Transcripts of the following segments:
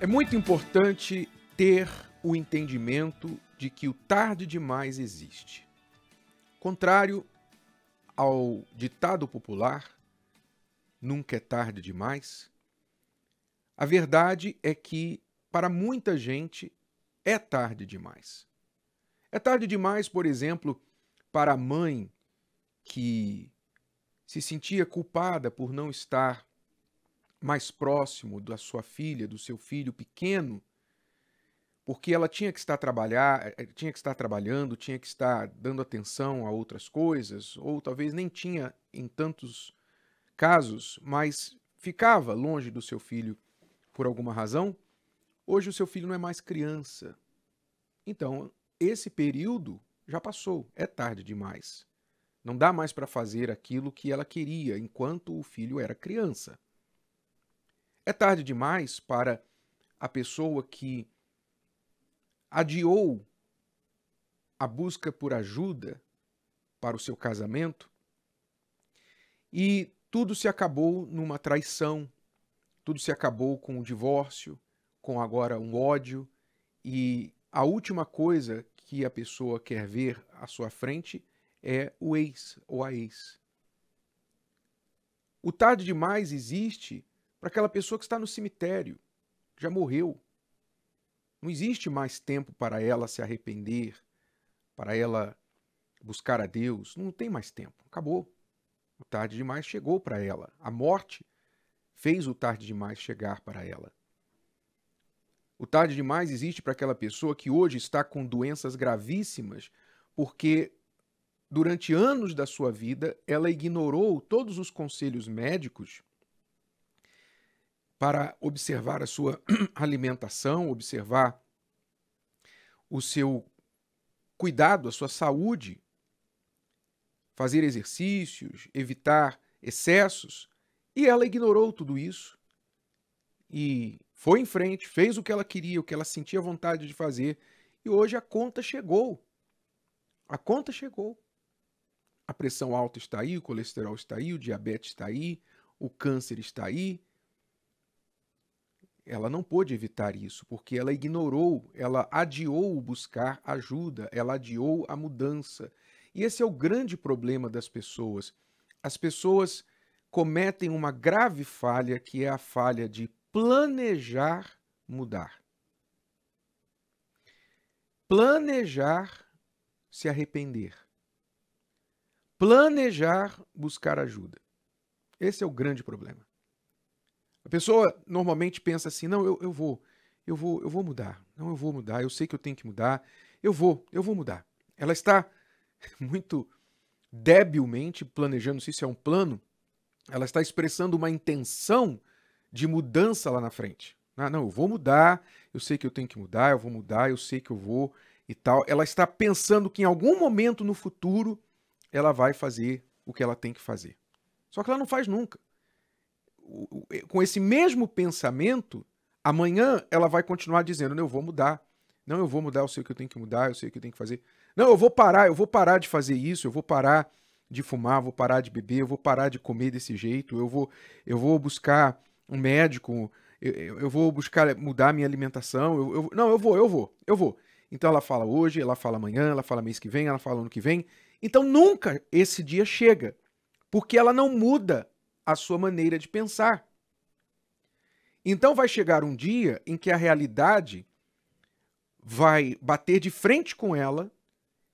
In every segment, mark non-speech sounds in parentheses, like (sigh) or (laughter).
É muito importante ter o entendimento de que o tarde demais existe. Contrário ao ditado popular, nunca é tarde demais, a verdade é que, para muita gente, é tarde demais. É tarde demais, por exemplo, para a mãe que se sentia culpada por não estar mais próximo da sua filha, do seu filho pequeno, porque ela tinha que estar trabalhar, eh, eh, tinha que estar trabalhando, tinha que estar dando atenção a outras coisas, ou talvez nem tinha em tantos casos, mas ficava longe do seu filho por alguma razão. Hoje o seu filho não é mais criança. Então, esse período já passou, é tarde demais. Não dá mais para fazer aquilo que ela queria enquanto o filho era criança. É tarde demais para a pessoa que adiou a busca por ajuda para o seu casamento e tudo se acabou numa traição, tudo se acabou com um divórcio, com agora um ódio e a última coisa que a pessoa quer ver à sua frente é o ex ou a ex. O tarde demais existe para aquela pessoa que está no cemitério, já morreu. Não existe mais tempo para ela se arrepender, para ela buscar a Deus. Não tem mais tempo. Acabou. O tarde demais chegou para ela. A morte fez o tarde demais chegar para ela. O tarde demais existe para aquela pessoa que hoje está com doenças gravíssimas, porque durante anos da sua vida ela ignorou todos os conselhos médicos para observar a sua (clears throat) alimentação, observar o seu cuidado, a sua saúde, fazer exercícios, evitar excessos, e ela ignorou tudo isso e foi em frente, fez o que ela queria, o que ela sentia vontade de fazer, e hoje a conta chegou. A conta chegou. A pressão alta está aí, o colesterol está aí, o diabetes está aí, o câncer está aí, ela não pôde evitar isso, porque ela ignorou, ela adiou buscar ajuda, ela adiou a mudança. E esse é o grande problema das pessoas. As pessoas cometem uma grave falha, que é a falha de planejar mudar. Planejar se arrepender. Planejar buscar ajuda. Esse é o grande problema. A pessoa normalmente pensa assim: não, eu, eu vou, eu vou, eu vou mudar. Não, eu vou mudar. Eu sei que eu tenho que mudar. Eu vou, eu vou mudar. Ela está (laughs) muito debilmente planejando se isso é um plano. Ela está expressando uma intenção de mudança lá na frente. Ah, não, eu vou mudar. Eu sei que eu tenho que mudar. Eu vou mudar. Eu sei que eu vou e tal. Ela está pensando que em algum momento no futuro ela vai fazer o que ela tem que fazer. Só que ela não faz nunca com esse mesmo pensamento, amanhã ela vai continuar dizendo: não, eu vou mudar. Não, eu vou mudar, eu sei o que eu tenho que mudar, eu sei o que eu tenho que fazer. Não, eu vou parar, eu vou parar de fazer isso, eu vou parar de fumar, vou parar de beber, eu vou parar de comer desse jeito, eu vou, eu vou buscar um médico, eu, eu vou buscar mudar minha alimentação. Eu, eu, não, eu vou, eu vou, eu vou. Então ela fala hoje, ela fala amanhã, ela fala mês que vem, ela fala ano que vem. Então nunca esse dia chega, porque ela não muda a sua maneira de pensar. Então vai chegar um dia em que a realidade vai bater de frente com ela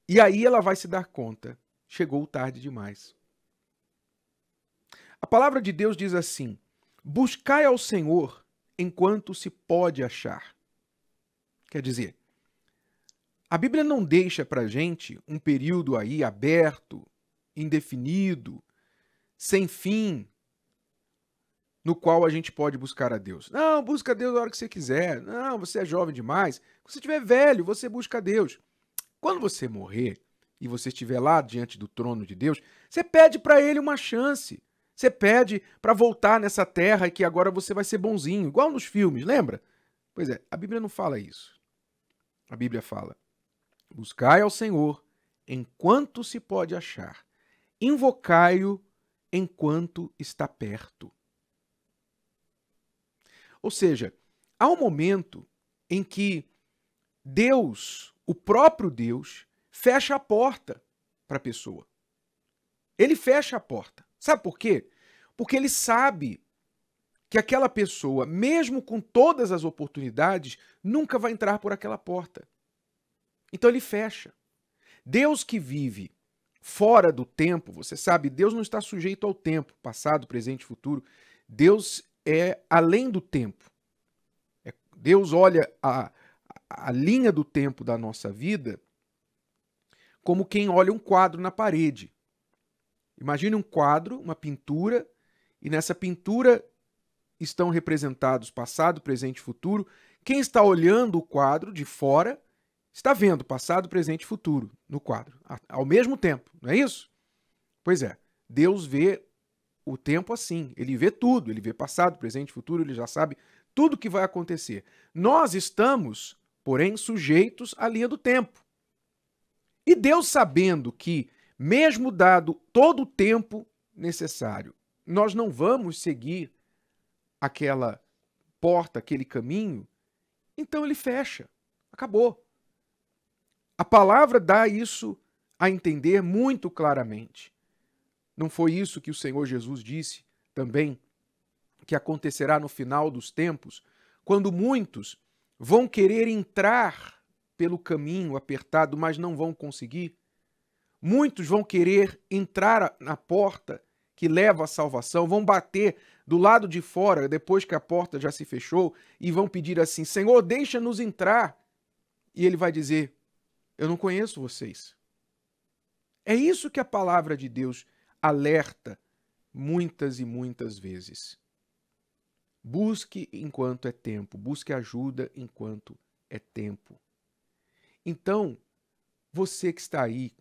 e aí ela vai se dar conta: chegou tarde demais. A palavra de Deus diz assim: buscai ao Senhor enquanto se pode achar. Quer dizer, a Bíblia não deixa para gente um período aí aberto, indefinido, sem fim, no qual a gente pode buscar a Deus. Não, busca Deus a hora que você quiser. Não, você é jovem demais. Quando você estiver velho, você busca Deus. Quando você morrer e você estiver lá diante do trono de Deus, você pede para ele uma chance. Você pede para voltar nessa terra e que agora você vai ser bonzinho, igual nos filmes, lembra? Pois é, a Bíblia não fala isso. A Bíblia fala: Buscai ao Senhor enquanto se pode achar, invocai-o enquanto está perto. Ou seja, há um momento em que Deus, o próprio Deus, fecha a porta para a pessoa. Ele fecha a porta. Sabe por quê? Porque ele sabe que aquela pessoa, mesmo com todas as oportunidades, nunca vai entrar por aquela porta. Então ele fecha. Deus que vive fora do tempo, você sabe, Deus não está sujeito ao tempo, passado, presente futuro. Deus é além do tempo. É, Deus olha a, a linha do tempo da nossa vida como quem olha um quadro na parede. Imagine um quadro, uma pintura, e nessa pintura estão representados passado, presente e futuro. Quem está olhando o quadro de fora está vendo passado, presente e futuro no quadro, ao mesmo tempo, não é isso? Pois é, Deus vê o tempo assim, ele vê tudo, ele vê passado, presente futuro, ele já sabe tudo o que vai acontecer. Nós estamos, porém, sujeitos à linha do tempo. E Deus sabendo que, mesmo dado todo o tempo necessário, nós não vamos seguir aquela porta, aquele caminho, então ele fecha. Acabou. A palavra dá isso a entender muito claramente. Não foi isso que o Senhor Jesus disse também que acontecerá no final dos tempos, quando muitos vão querer entrar pelo caminho apertado, mas não vão conseguir? Muitos vão querer entrar na porta que leva à salvação, vão bater do lado de fora, depois que a porta já se fechou, e vão pedir assim: Senhor, deixa-nos entrar. E ele vai dizer: Eu não conheço vocês. É isso que a palavra de Deus alerta muitas e muitas vezes. Busque enquanto é tempo, busque ajuda enquanto é tempo. Então, você que está aí,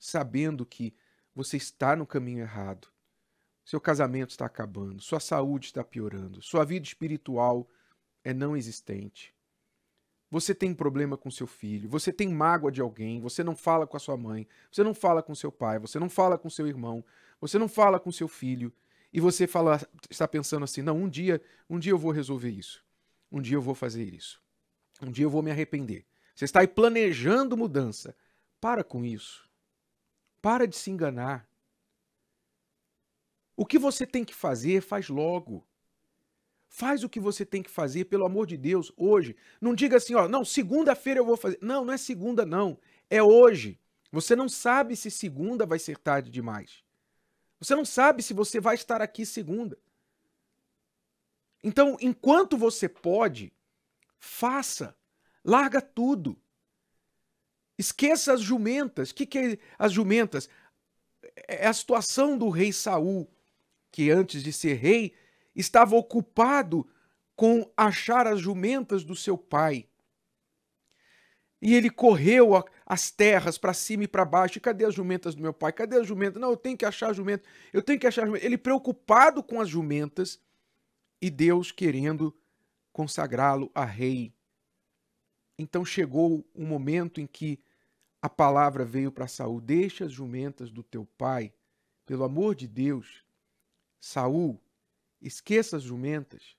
sabendo que você está no caminho errado, seu casamento está acabando, sua saúde está piorando, sua vida espiritual é não existente. Você tem problema com seu filho, você tem mágoa de alguém, você não fala com a sua mãe, você não fala com seu pai, você não fala com seu irmão, você não fala com seu filho, e você fala, está pensando assim: "Não, um dia, um dia eu vou resolver isso. Um dia eu vou fazer isso. Um dia eu vou me arrepender". Você está aí planejando mudança. Para com isso. Para de se enganar. O que você tem que fazer, faz logo. Faz o que você tem que fazer, pelo amor de Deus, hoje. Não diga assim, ó, não, segunda-feira eu vou fazer. Não, não é segunda, não. É hoje. Você não sabe se segunda vai ser tarde demais. Você não sabe se você vai estar aqui segunda. Então, enquanto você pode, faça. Larga tudo. Esqueça as jumentas. O que, que é as jumentas? É a situação do rei Saul que antes de ser rei estava ocupado com achar as jumentas do seu pai. E ele correu as terras para cima e para baixo. E cadê as jumentas do meu pai? Cadê as jumentas? Não, eu tenho que achar jumentas. Eu tenho que achar jumentas. Ele preocupado com as jumentas e Deus querendo consagrá-lo a rei. Então chegou um momento em que a palavra veio para Saul: Deixa as jumentas do teu pai, pelo amor de Deus, Saul, esqueça as jumentas.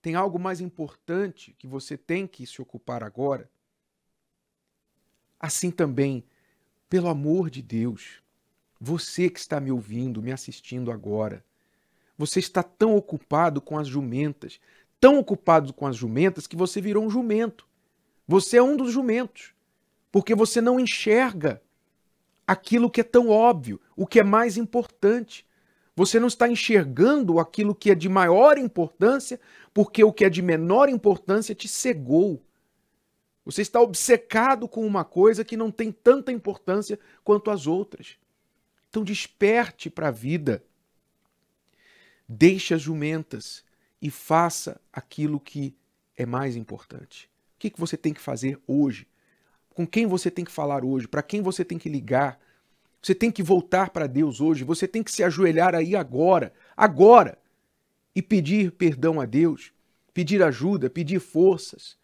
Tem algo mais importante que você tem que se ocupar agora. Assim também, pelo amor de Deus, você que está me ouvindo, me assistindo agora, você está tão ocupado com as jumentas, tão ocupado com as jumentas que você virou um jumento. Você é um dos jumentos, porque você não enxerga aquilo que é tão óbvio, o que é mais importante. Você não está enxergando aquilo que é de maior importância, porque o que é de menor importância te cegou. Você está obcecado com uma coisa que não tem tanta importância quanto as outras. Então desperte para a vida. Deixe as jumentas e faça aquilo que é mais importante. O que, que você tem que fazer hoje? Com quem você tem que falar hoje? Para quem você tem que ligar? Você tem que voltar para Deus hoje, você tem que se ajoelhar aí agora, agora, e pedir perdão a Deus, pedir ajuda, pedir forças.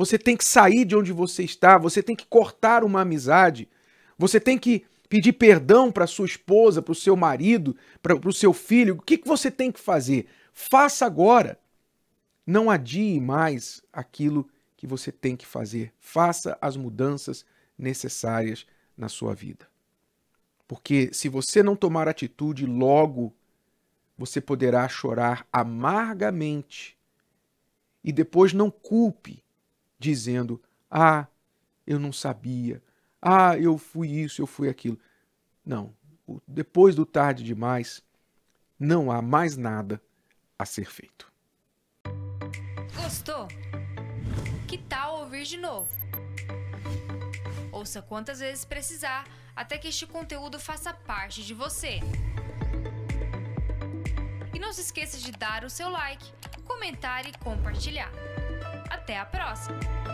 Você tem que sair de onde você está, você tem que cortar uma amizade, você tem que pedir perdão para sua esposa, para o seu marido, para o seu filho. O que, que você tem que fazer? Faça agora. Não adie mais aquilo que você tem que fazer. Faça as mudanças necessárias na sua vida. Porque se você não tomar atitude logo, você poderá chorar amargamente e depois não culpe, dizendo: Ah, eu não sabia. Ah, eu fui isso, eu fui aquilo. Não. Depois do tarde demais, não há mais nada a ser feito. Gostou? Que tal ouvir de novo? Ouça quantas vezes precisar até que este conteúdo faça parte de você. E não se esqueça de dar o seu like, comentar e compartilhar. Até a próxima!